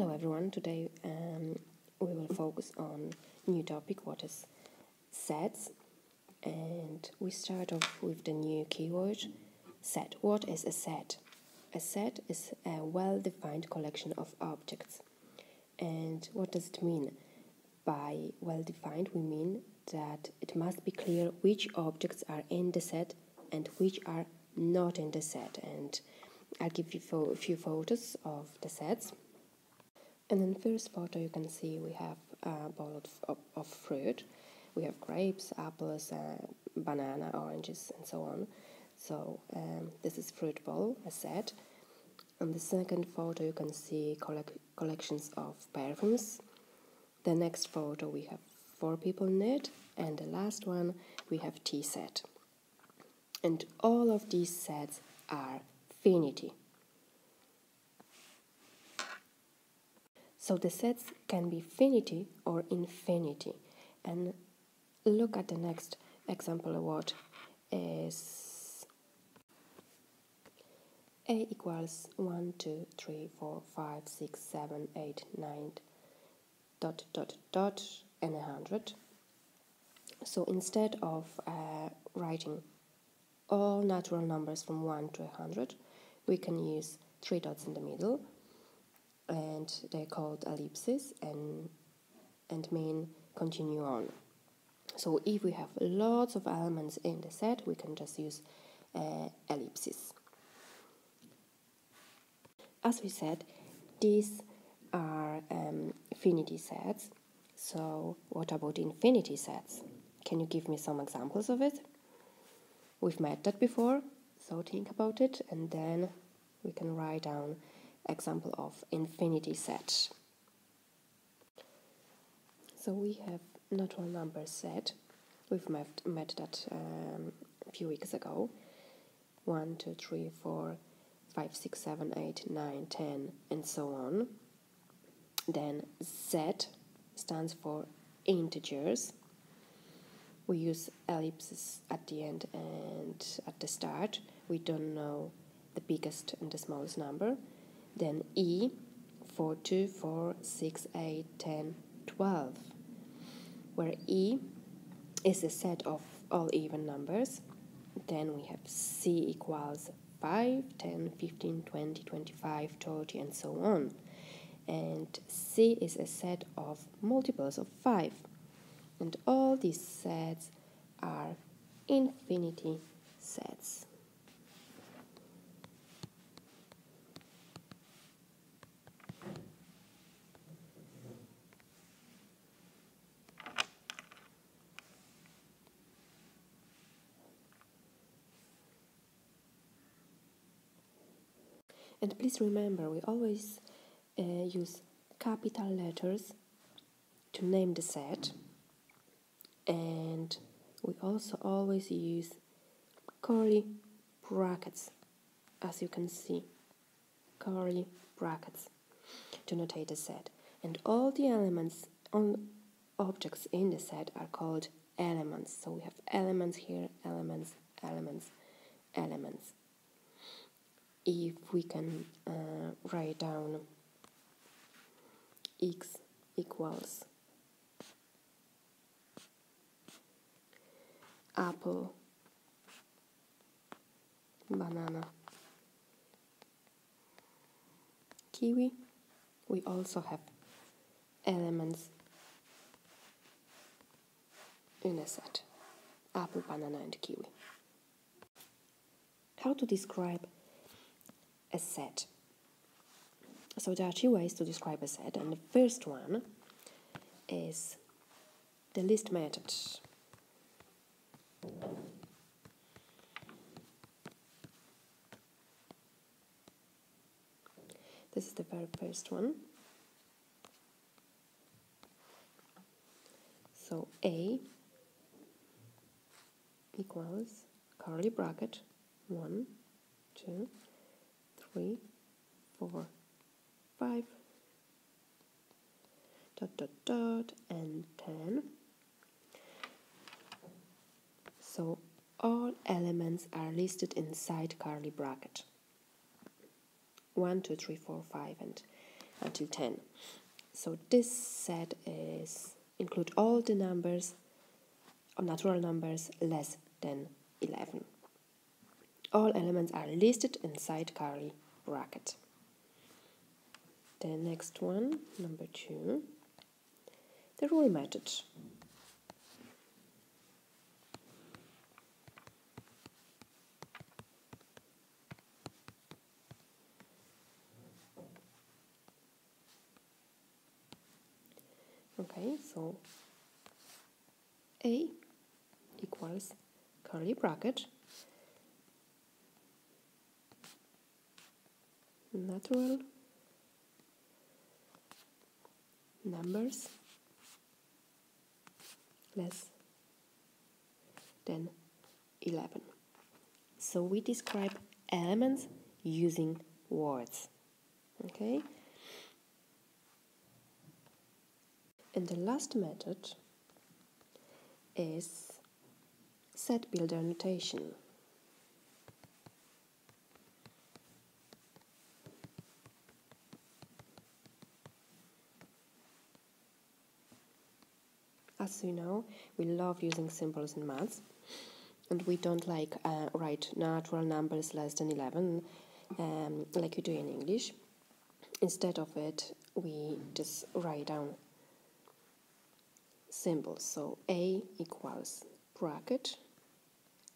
Um, focus on new topic, what is sets, and we start off with the new keyword set. What is a set? A set is a well-defined collection of objects. And what does it mean? By well-defined, we mean that it must be clear which objects are in the set and which are not in the set. And I'll give you a few photos of the sets. And in first photo, you can see we have a bowl of, of fruit. We have grapes, apples, uh, banana, oranges, and so on. So um, this is fruit bowl, a set. On the second photo, you can see collect collections of perfumes. The next photo, we have four people in it, and the last one, we have tea set. And all of these sets are finity. So the sets can be finity or infinity. And look at the next example what is a equals 1, 2, 3, 4, 5, 6, 7, 8, 9, dot, dot, dot, and a 100. So instead of uh, writing all natural numbers from 1 to 100, we can use three dots in the middle and they're called ellipses and and mean continue on. So if we have lots of elements in the set, we can just use uh, ellipses. As we said, these are um, finity sets. So what about infinity sets? Can you give me some examples of it? We've met that before, so think about it and then we can write down example of infinity set. So we have natural number set. We've met, met that um, a few weeks ago. 1, 2, 3, 4, 5, 6, 7, 8, 9, 10, and so on. Then Z stands for integers. We use ellipses at the end and at the start. We don't know the biggest and the smallest number. Then E, 4, 2, 4, 6, 8, 10, 12, where E is a set of all even numbers. Then we have C equals 5, 10, 15, 20, 25, 30, and so on. And C is a set of multiples of 5. And all these sets are infinity sets. And remember, we always uh, use capital letters to name the set. And we also always use curly brackets, as you can see. Curly brackets to notate the set. And all the elements on objects in the set are called elements. So we have elements here, elements, elements, elements if we can uh, write down x equals apple banana. Kiwi we also have elements in a set apple banana and kiwi. How to describe a set. So there are two ways to describe a set, and the first one is the list method. This is the very first one. So A equals curly bracket 1, 2, three, four, five, dot, dot, dot, and 10. So all elements are listed inside curly bracket. 1, 2, 3, 4, 5, and until 10. So this set is include all the numbers or natural numbers less than 11. All elements are listed inside curly bracket. The next one, number two, the rule method. Okay, so A equals curly bracket natural numbers less than 11. So we describe elements using words. Okay? And the last method is set builder notation. You know, we love using symbols in maths, and we don't like uh, write natural numbers less than 11 um, like you do in English. Instead of it, we just write down symbols. So A equals bracket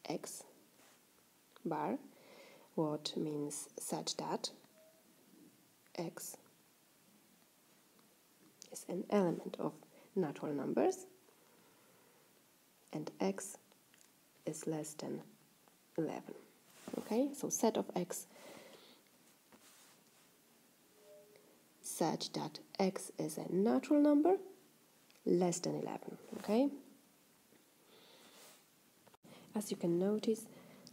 x bar, what means such that x is an element of natural numbers and x is less than 11. Okay, so set of x such that x is a natural number less than 11 okay? As you can notice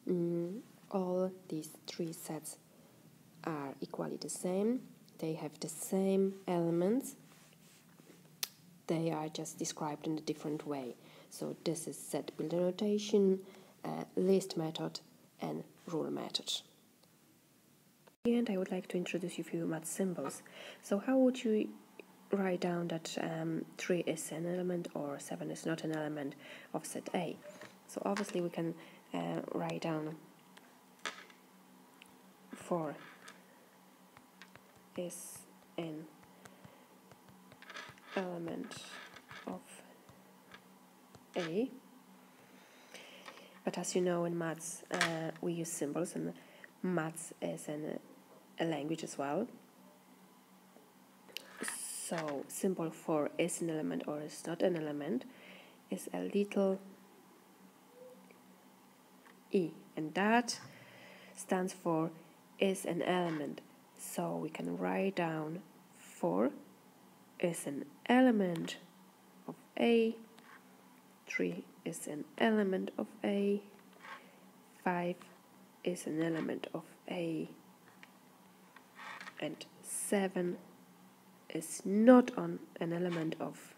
um, all these three sets are equally the same. They have the same elements. They are just described in a different way so this is set builder notation uh, list method and rule method and I would like to introduce you a few math symbols. So how would you write down that um, 3 is an element or 7 is not an element of set A. So obviously we can uh, write down 4 is an element of A. But as you know in maths uh, we use symbols and maths is an, a language as well. So symbol for is an element or is not an element is a little e and that stands for is an element. So we can write down 4 is an element of A, 3 is an element of A, 5 is an element of A, and 7 is not on an element of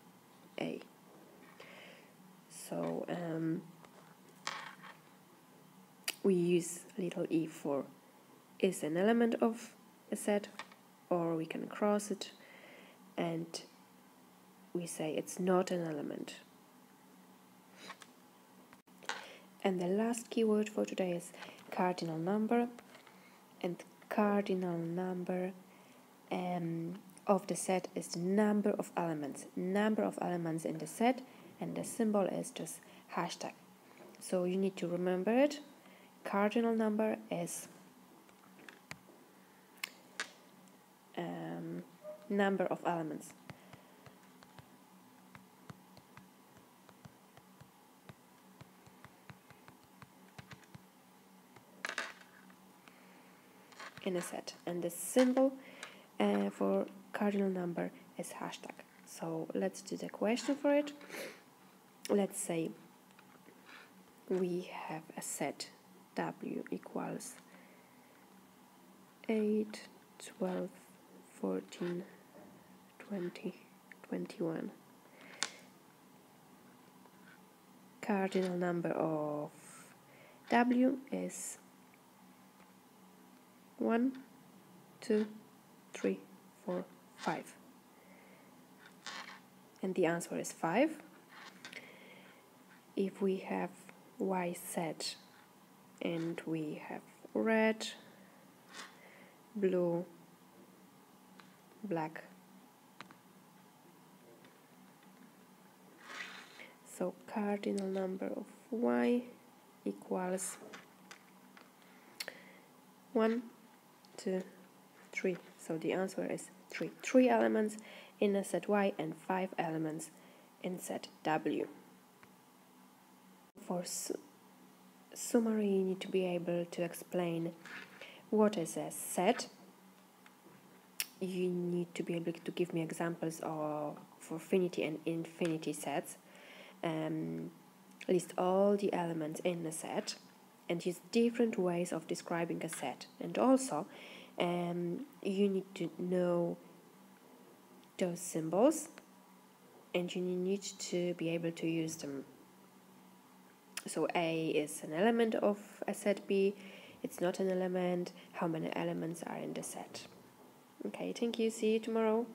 A. So um, we use little e for is an element of a set or we can cross it and we say it's not an element. And the last keyword for today is cardinal number. And cardinal number um, of the set is the number of elements. Number of elements in the set and the symbol is just hashtag. So you need to remember it. Cardinal number is um, number of elements in a set and the symbol uh, for cardinal number is hashtag. So let's do the question for it. Let's say we have a set W equals 8, 12, 14, 20, 21. Cardinal number of W is 1, 2, 3, 4, 5 and the answer is 5. If we have y set and we have red, blue, black, so cardinal number of y equals 1, 2, 3. So the answer is 3. 3 elements in a set Y and 5 elements in set W. For su summary, you need to be able to explain what is a set. You need to be able to give me examples of for finity and infinity sets. Um, list all the elements in a set and use different ways of describing a set. And also, um, you need to know those symbols and you need to be able to use them. So A is an element of a set B, it's not an element, how many elements are in the set. Okay, thank you, see you tomorrow.